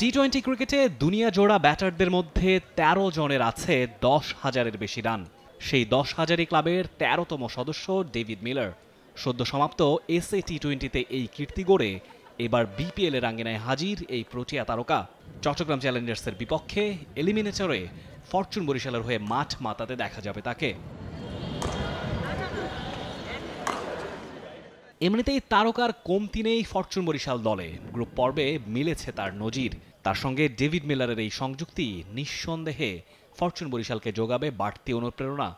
T twenty ক্রিকেটে দুনিয়া জোড়া ব্যাটারদের মধ্যে ১৩ জনের আছে দশ হাজারের বেশি রান। সেই দশ হাজারি ক্লাবের তেরোতম সদস্য ডেভিড মিলার। সদ্য সমাপ্ত এসএ টি টোয়েন্টিতে এই কীর্তি গড়ে এবার বিপিএল এর আঙ্গিনায় হাজির এই প্রোটিয়া তারকা। চট্টগ্রাম চ্যালেঞ্জার্সের বিপক্ষে এলিমিনেটরে ফরচুন বরিশালের হয়ে মাঠ মাতাতে দেখা যাবে তাকে। এমনিতেই তারকার কমতি নেই ফরচুন বরিশাল দলে। গ্রুপ পর্বে মিলেছে তার নজির। তার সঙ্গে ডেভিড মিলারের এই সংযুক্তি নিঃসন্দেহে ফরচুন বরিশালকে যোগাবে বাড়তি অনুপ্রেরণা।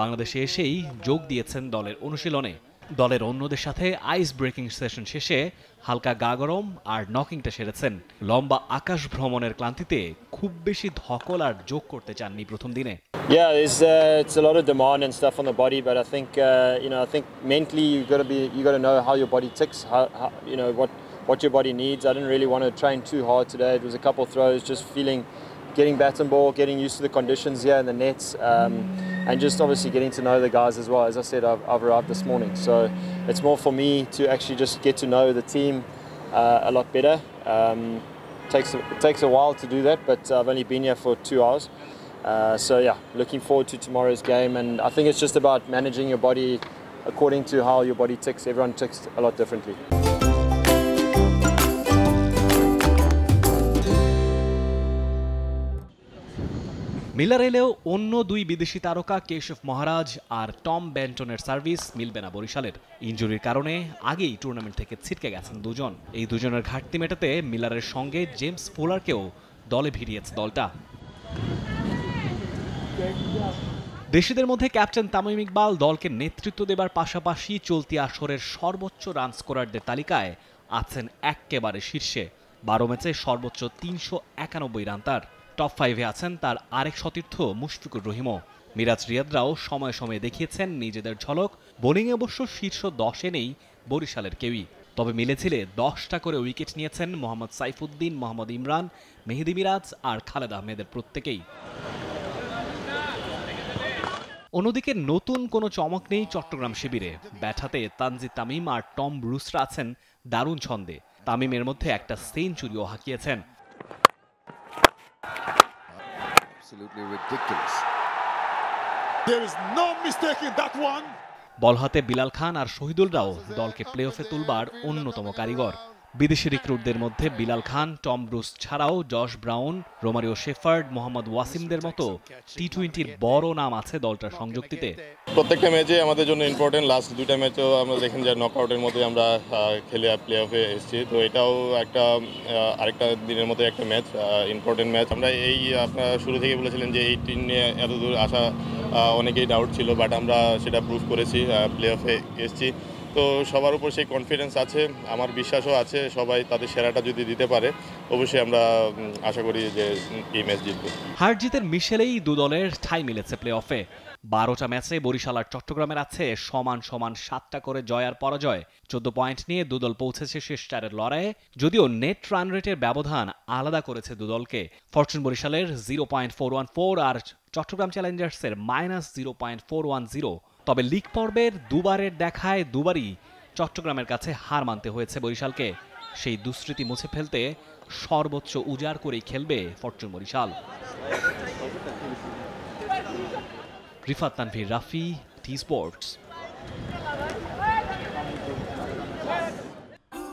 বাংলাদেশে এসেই যোগ দিয়েছেন দলের অনুশীলনে। দলের অন্যদের সাথে আইস ব্রেকিং সেশন শেষে হালকা গা গরম আর নকিংটা সেরেছেন। লম্বা আকাশ ভ্রমণের ক্লান্তিতে খুব বেশি ধকল আর যোগ করতে চাননি প্রথম দিনে। Yeah, it's uh, it's a lot of demand and stuff on the body, but I think uh, you know I think mentally got to be you got to know how your body ticks, how, how you know what what your body needs. I didn't really want to train too hard today. It was a couple throws, just feeling, getting bat and ball, getting used to the conditions here in the nets, um, and just obviously getting to know the guys as well. As I said, I've, I've arrived this morning, so it's more for me to actually just get to know the team uh, a lot better. Um, takes it takes a while to do that, but I've only been here for two hours. Uh, so yeah, looking forward to tomorrow's game, and I think it's just about managing your body according to how your body ticks. Everyone ticks a lot differently. Miller এলেও অন্য দুই বিদেশি তারকা কেশব মহারাজ আর Tom ব্যান্টনের service মিলবে না বরিশালের। ইঞ্জুরির কারণে আগেই টুর্নামেন্ট থেকে ছিটকে গেছেন দুজন। এই দুজনের ঘাটতি মেটাতে মিলারের সঙ্গে জেমস ফুলারকেও দলে ভিড়িয়েছে দলটা। দেশিদের মধ্যে ক্যাপ্টেন তামিম ইকবাল দলকে নেতৃত্ব দেবার পাশাপাশি চলতি আসরের সর্বোচ্চ রান স্কোরারদের তালিকায় আছেন একেবারে শীর্ষে। বারো ম্যাচে সর্বোচ্চ তিনশো একানব্বই রান তার। টপ ফাইভে আছেন তার আরেক সতীর্থ মুশফিকুর রহিমও। মিরাজ রিয়াদরাও সময়ে সময়ে দেখিয়েছেন নিজেদের ঝলক। বোলিংয়ে অবশ্য শীর্ষ দশে নেই বরিশালের কেউই। তবে মিলেছিলে দশটা করে উইকেট নিয়েছেন মোহাম্মদ সাইফুদ্দিন, মোহাম্মদ ইমরান, মেহেদি মিরাজ আর খালেদ আহমেদের প্রত্যেকেই। অন্যদিকে নতুন কোনো চমক নেই চট্টগ্রাম শিবিরে। ব্যাটাতে তানজি তামিম আর টম ব্রুসরা আছেন দারুণ ছন্দে। তামিমের মধ্যে একটা সেঞ্চুরিও হাঁকিয়েছেন। Absolutely ridiculous. There is no mistake in that one. বল হাতে বিলাল খান আর শহীদুলরাও দলকে প্লে অফে তুলবার অন্যতম কারিগর বিদেশি রিক্রুটদের মধ্যে বিলাল খান, টম ব্রুস ছাড়াও Josh Brown, Romario Shepherd, Mohammad ওয়াসিমদের মতো টি টোয়েন্টির বড় নাম আছে দলটার সংযুক্তিতে। প্রত্যেকটা ম্যাচে আমাদের জন্য ইম্পর্টেন্ট লাস্ট দুইটা ম্যাচও আমরা দেখেন যে নকআউটের মধ্যে আমরা খেলে প্লে অফে এসেছি। তো এটাও একটা আরেকটা দিনের মতো একটা ম্যাচ ইম্পর্টেন্ট ম্যাচ। আমরা এই, আপনারা শুরু থেকে বলেছিলেন যে এই টিম নিয়ে এত দূর আসা অনেকেই ডাউট ছিল বাট আমরা সেটা প্রুভ করেছি প্লে অফে এসেছি। তো সবার উপর সেই কনফিডেন্স আছে, আমার বিশ্বাসও আছে, সবাই তাদের সেরাটা যদি দিতে পারে, অবশ্যই আমরা আশা করি যে এই ম্যাচ জিতবে। হার জিতের মিশেলেই দু দলের ঠাই মিলেছে প্লে অফে বারোটা ম্যাচে বরিশাল আর চট্টগ্রামের আছে সমান সমান সাতটা করে জয় আর পরাজয়। চোদ্দ পয়েন্ট নিয়ে দুদল পৌঁছেছে শেষ চারের লড়াইয়ে। যদিও নেট রান রেটের ব্যবধান আলাদা করেছে দুদলকে ফরচুন বরিশালের zero point four one four আর Chattogram চ্যালেঞ্জার্সের minus zero point four one zero তবে লিগ পর্বের দুবারের দেখায় দুবারই চট্টগ্রামের কাছে হার মানতে হয়েছে বরিশালকে সেই দুস্মৃতি মুছে ফেলতে সর্বোচ্চ উজাড় করেই খেলবে Fortune Barishal Rifat Tanvir Rafi T sports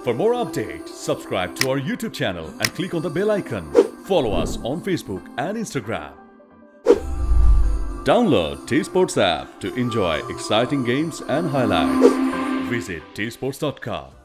For more updates, subscribe to our YouTube channel and click on the bell icon. Follow us on Facebook and Instagram. Download T Sports app to enjoy exciting games and highlights. Visit tsports.com.